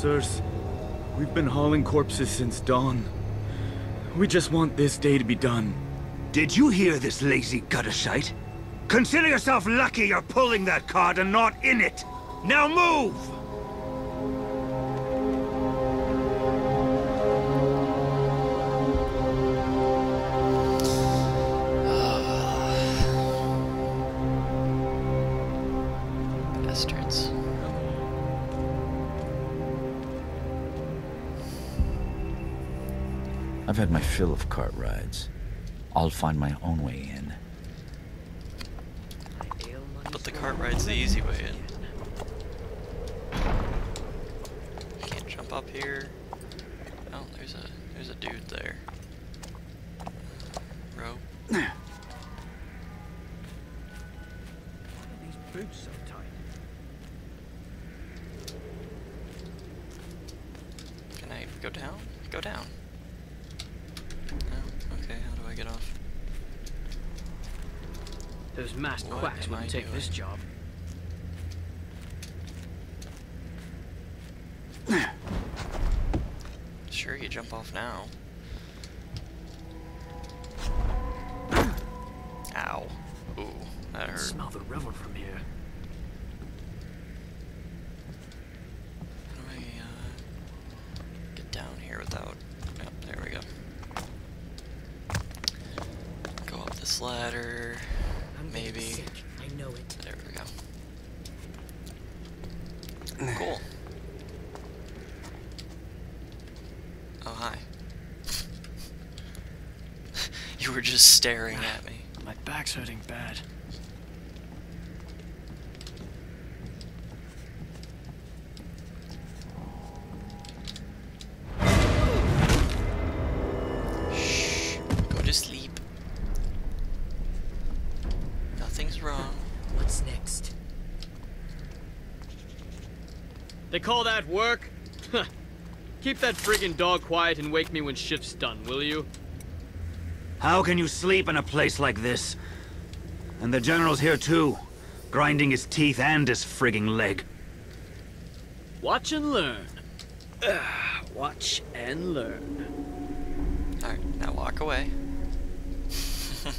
Sirs, we've been hauling corpses since dawn. We just want this day to be done. Did you hear this lazy gutter shite? Consider yourself lucky you're pulling that cart and not in it! Now move! Had my fill of cart rides. I'll find my own way in. But the cart ride's the easy way in. Can't jump up here. Oh, there's a there's a dude there. Rope. These boots so tight. Can I go down? Go down. No? Okay, how do I get off? Those masked What quacks wouldn't take this job. Sure, you jump off now. Ow. Ooh, that hurt. Smell the river from here. How do I uh, get down here without? Yep, there we go. Go up this ladder. I'm getting Maybe. sick. I know it. There we go. Cool. Oh hi. you were just staring at me. My back's hurting bad. Shh. Go to sleep. Nothing's wrong. What's next? They call that work? Huh. Keep that friggin' dog quiet and wake me when shift's done, will you? How can you sleep in a place like this? And the General's here too, grinding his teeth and his frigging leg. Watch and learn. Ah, watch and learn. Alright, now walk away.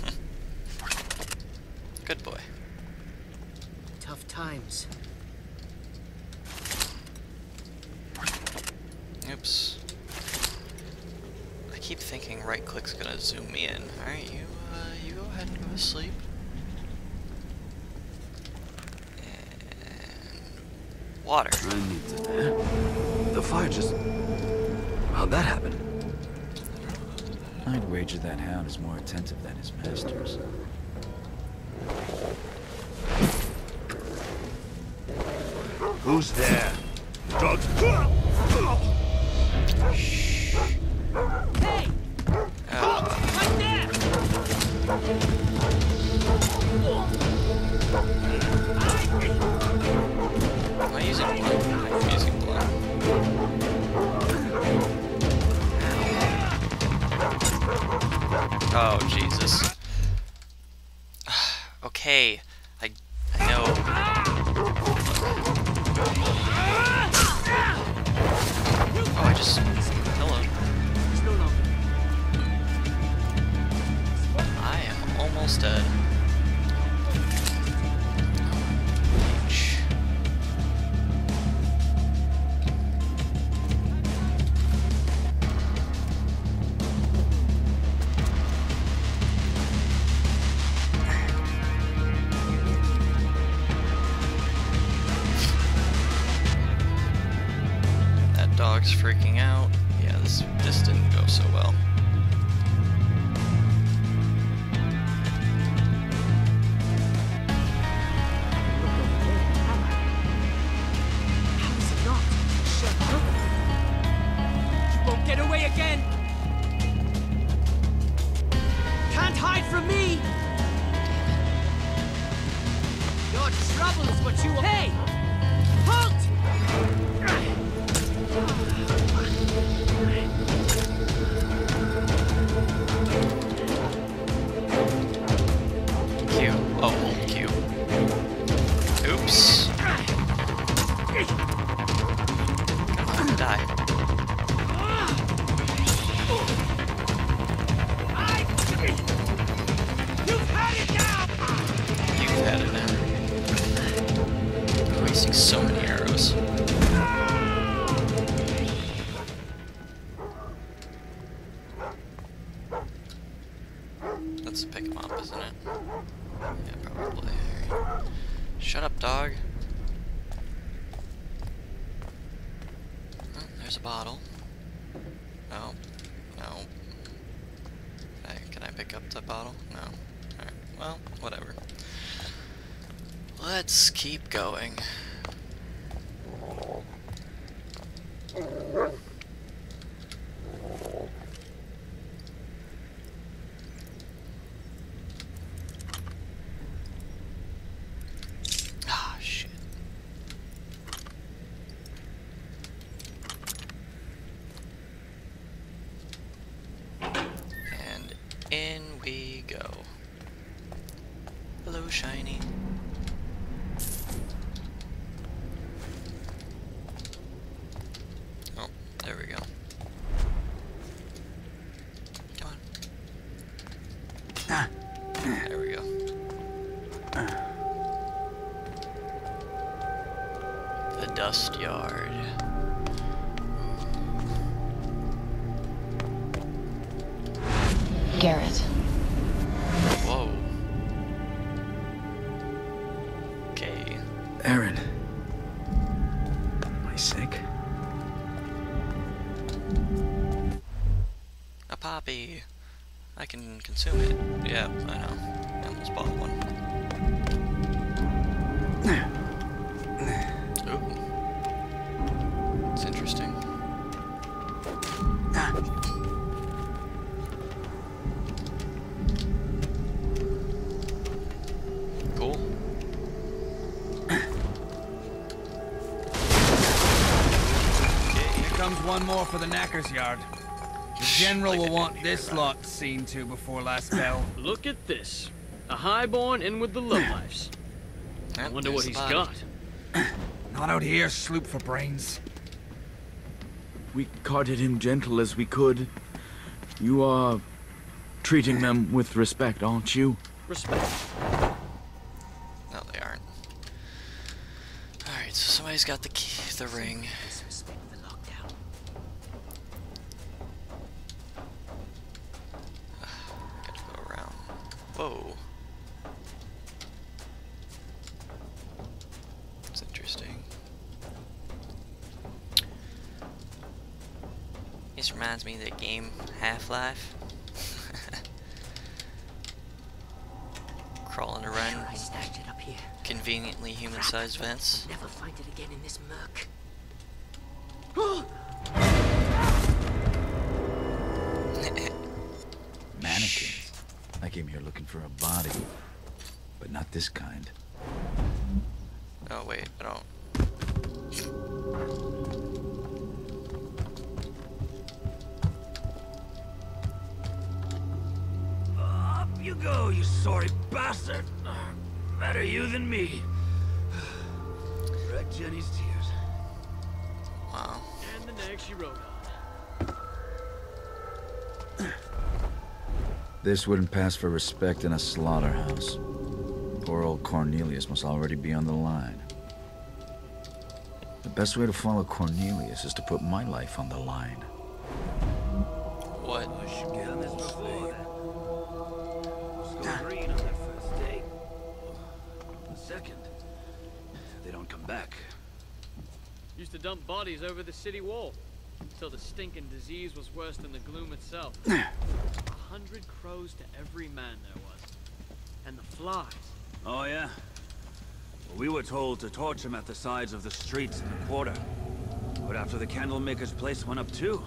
Good boy. Tough times. Oops. I keep thinking right click's gonna zoom me in. Alright, you uh, you go ahead and go to sleep. And water. I need to... The fire just... How'd that happen? I'd wager that hound is more attentive than his masters. Who's there? Dogs. Hey! Am using? I'm using. Oh Jesus. okay, dog's freaking out. Yeah, this this didn't go so well. Your is what you Hey! Halt! Q. Oh, Q. Oops. Die. You've had it now. Wasting so much. Let's keep going. Ah, shit. And in we go. Hello, shiny. A poppy. I can consume it. Yeah, I know. I almost bought one. Ooh. It's interesting. Cool. Here comes one more for the knacker's yard. The general Like will want this that. lot seen to before last bell. Look at this. A highborn in with the lowlifes. I wonder what there's he's the body. got. Not out here, sloop for brains. We carted him gentle as we could. You are treating them with respect, aren't you? Respect. No, they aren't. Alright, so somebody's got the key, the ring. Suspect the lockdown. Gotta go around. Whoa. That's interesting. This reminds me of the game Half-Life. Crawling around I stashed it up here. conveniently human-sized vents. Never find it again in this murk. looking for a body. But not this kind. Oh wait, I don't. Up you go, you sorry bastard. Better you than me. Red Jenny's tears. Wow. And the next she rode on. This wouldn't pass for respect in a slaughterhouse. Poor old Cornelius must already be on the line. The best way to follow Cornelius is to put my life on the line. What? I should get on this before. Let's go green on that first date. The second, they don't come back. Used to dump bodies over the city wall. Till the stinking disease was worse than the gloom itself. A hundred crows to every man there was. And the flies. Oh, yeah? Well, we were told to torch them at the sides of the streets in the quarter. But after the candlemaker's place went up too,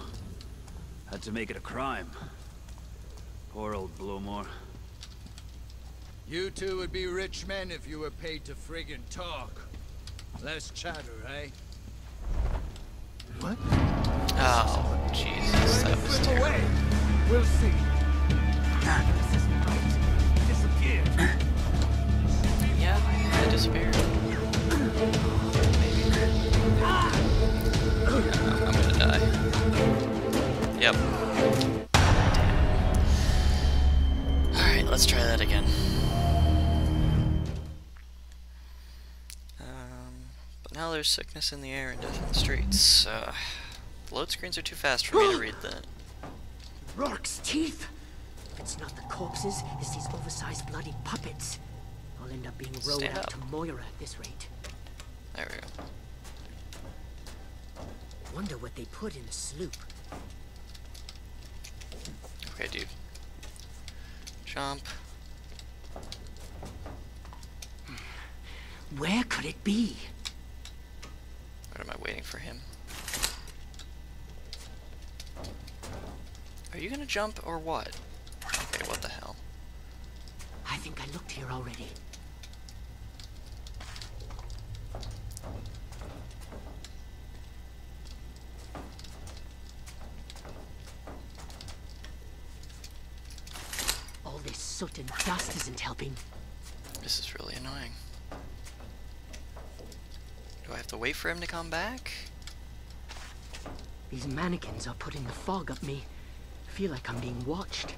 had to make it a crime. Poor old Blowmore. You two would be rich men if you were paid to friggin' talk. Less chatter, eh? What? Oh, Jesus, that was terrible. away. We'll see. There's sickness in the air and death in the streets. Uh, load screens are too fast for me to read that. Rourke's teeth! It's not the corpses, it's these oversized bloody puppets. I'll end up being rowed Stand out up. to Moira at this rate. There we go. Wonder what they put in the sloop. Okay, dude. Jump. Where could it be? What am I waiting for him? Are you gonna jump or what? Okay, what the hell? I think I looked here already. All this soot and dust isn't helping. This is really annoying. Do I have to wait for him to come back? These mannequins are putting the fog up me. I Feel like I'm being watched.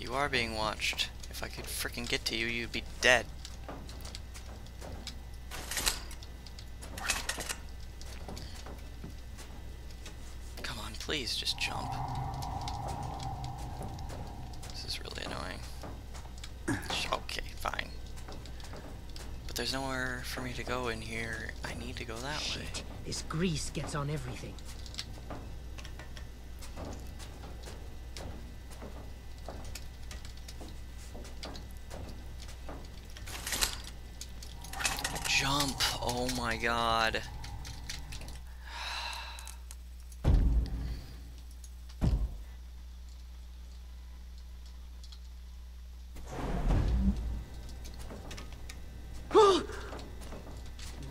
You are being watched. If I could frickin' get to you, you'd be dead. Come on, please, just jump. This is really annoying. Okay, fine. But there's nowhere for me to go in here. I need to go that way. This grease gets on everything. Jump! Oh my god.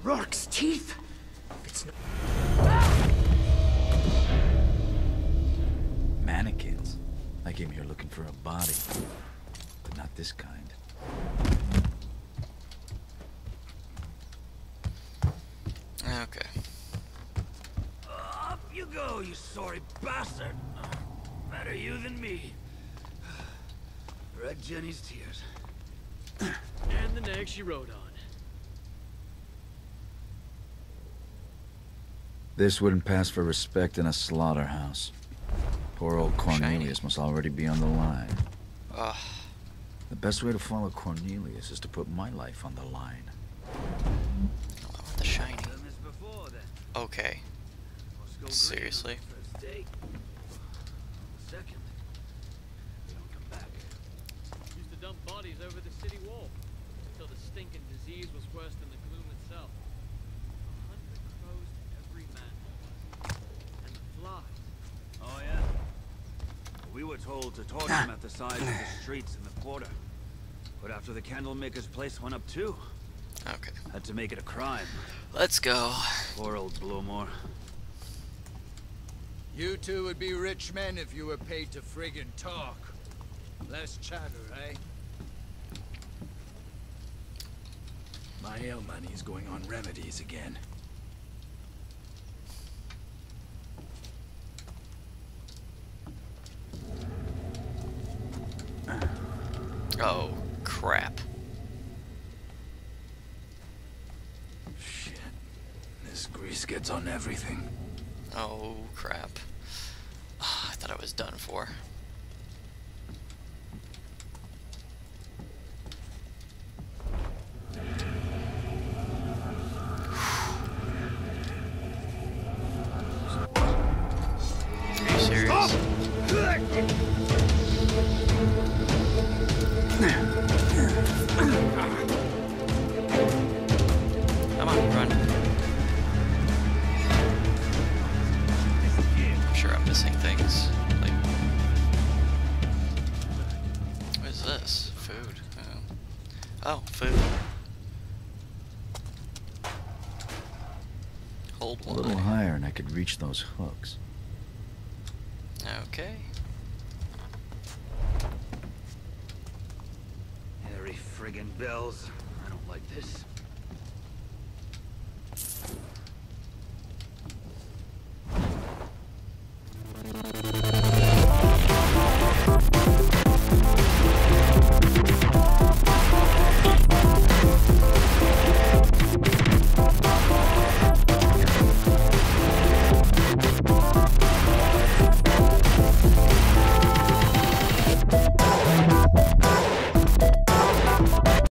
Rourke's teeth! It's not Mannequins. I came here looking for a body, but not this kind. Okay. Up you go, you sorry bastard. Better you than me. Red Jenny's tears. And the nag she rode on. This wouldn't pass for respect in a slaughterhouse. Poor old Shiny. Cornelius must already be on the line. Ugh. The best way to follow Cornelius is to put my life on the line. I want the shiny. Done this before then. Okay. Let's go green on Seriously? the First date. Second. We don't come back. Used to dump bodies over the city wall until the stinking disease was worse than the gloom itself. A hundred crows to every man. And the flies. Oh, yeah? We were told to torch him at the sides of the ah. streets in the quarter. But after the candlemaker's place went up too, Okay. had to make it a crime. Let's go. Poor old Blowmore. You two would be rich men if you were paid to friggin' talk. Less chatter, eh? My ale money's going on remedies again. Oh, crap. Shit. This grease gets on everything. Oh, crap. Ah, I thought I was done for. Those hooks. Okay. Harry friggin' bells.